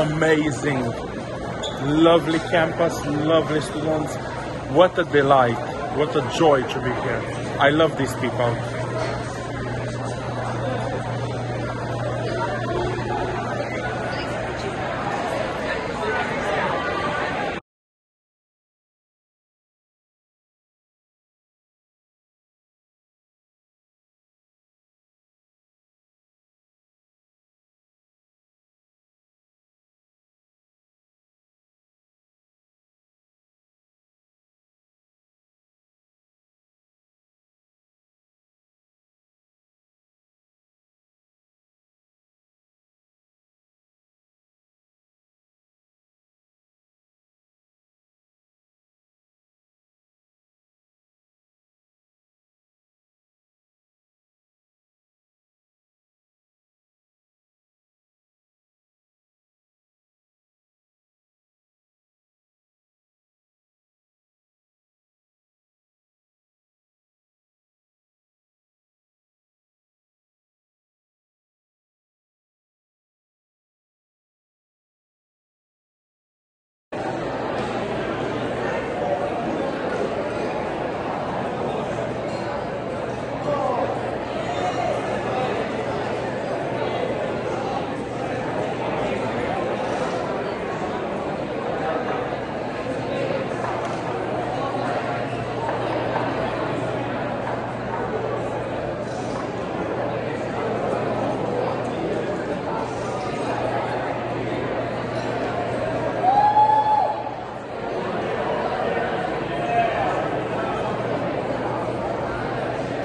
amazing. Lovely campus, lovely students. What a delight. What a joy to be here. I love these people.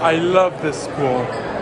I love this school.